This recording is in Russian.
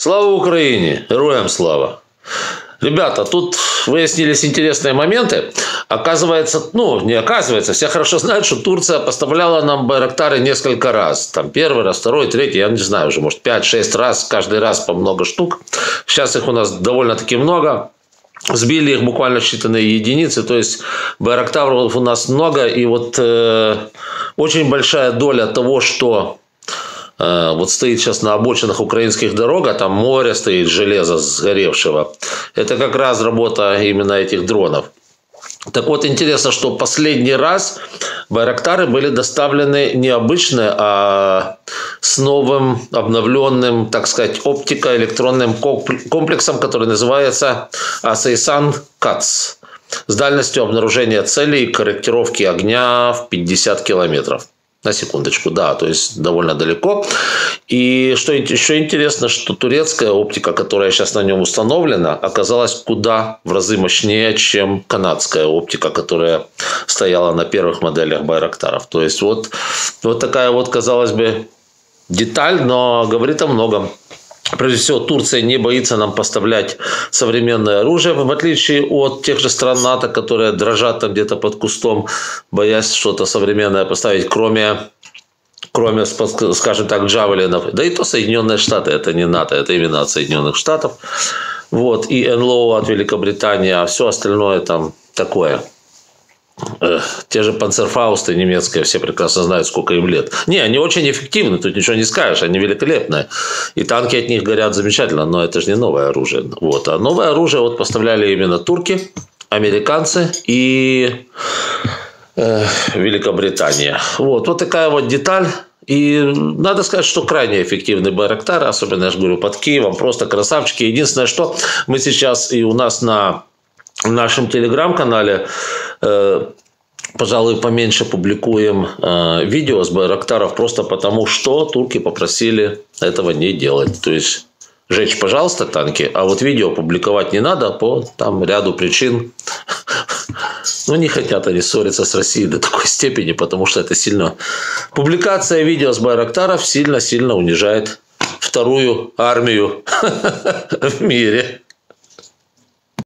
Слава Украине! Героям слава! Ребята, тут выяснились интересные моменты. Оказывается, ну, не оказывается, все хорошо знают, что Турция поставляла нам Байрактары несколько раз. Там первый раз, второй, третий, я не знаю уже, может, 5-6 раз, каждый раз по много штук. Сейчас их у нас довольно-таки много. Сбили их буквально считанные единицы, то есть Байрактаров у нас много, и вот э, очень большая доля того, что вот стоит сейчас на обочинах украинских дорог, а там море стоит железо сгоревшего. Это как раз работа именно этих дронов. Так вот, интересно, что последний раз Байрактары были доставлены не а с новым обновленным, так сказать, оптико-электронным комплексом, который называется Асейсан КАЦ с дальностью обнаружения целей и корректировки огня в 50 километров. На секундочку, да, то есть довольно далеко. И что еще интересно, что турецкая оптика, которая сейчас на нем установлена, оказалась куда в разы мощнее, чем канадская оптика, которая стояла на первых моделях Байрактаров. То есть вот, вот такая вот, казалось бы, деталь, но говорит о многом. Прежде всего, Турция не боится нам поставлять современное оружие, в отличие от тех же стран НАТО, которые дрожат там где-то под кустом, боясь что-то современное поставить, кроме кроме, скажем так, джавелинов. Да и то Соединенные Штаты, это не НАТО, это именно от Соединенных Штатов. Вот, и НЛО от Великобритании, а все остальное там такое – те же панцерфаусты немецкие, все прекрасно знают, сколько им лет. Не, они очень эффективны, тут ничего не скажешь, они великолепные. И танки от них горят замечательно, но это же не новое оружие. Вот. А новое оружие вот поставляли именно турки, американцы и э, Великобритания. Вот. вот такая вот деталь. И надо сказать, что крайне эффективный Байрактар, особенно, я же говорю, под Киевом, просто красавчики. Единственное, что мы сейчас и у нас на в нашем телеграм-канале э, пожалуй, поменьше публикуем э, видео с Байрактаров просто потому, что турки попросили этого не делать. То есть жечь, пожалуйста, танки, а вот видео публиковать не надо по там ряду причин. Ну, не хотят они ссориться с Россией до такой степени, потому что это сильно... Публикация видео с Байрактаров сильно-сильно унижает вторую армию в мире.